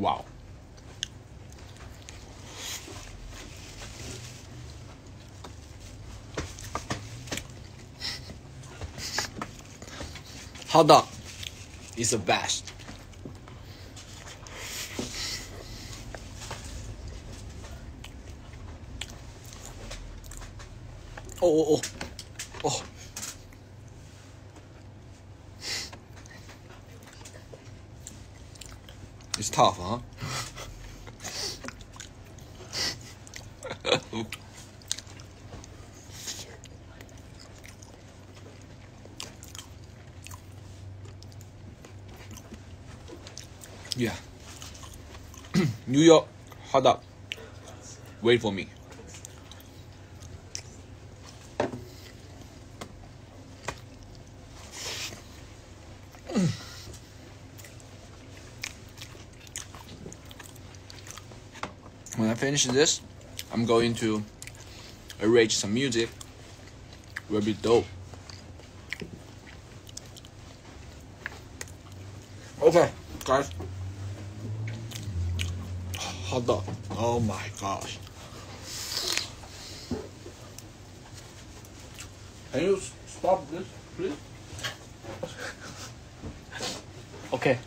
Wow. Hot dog is the best. Oh, oh, oh. Oh. It's tough, huh? yeah. New York hot up. Wait for me. When I finish this, I'm going to arrange some music. Will be dope. Okay, guys. Hot dog. Oh my gosh. Can you stop this, please? Okay.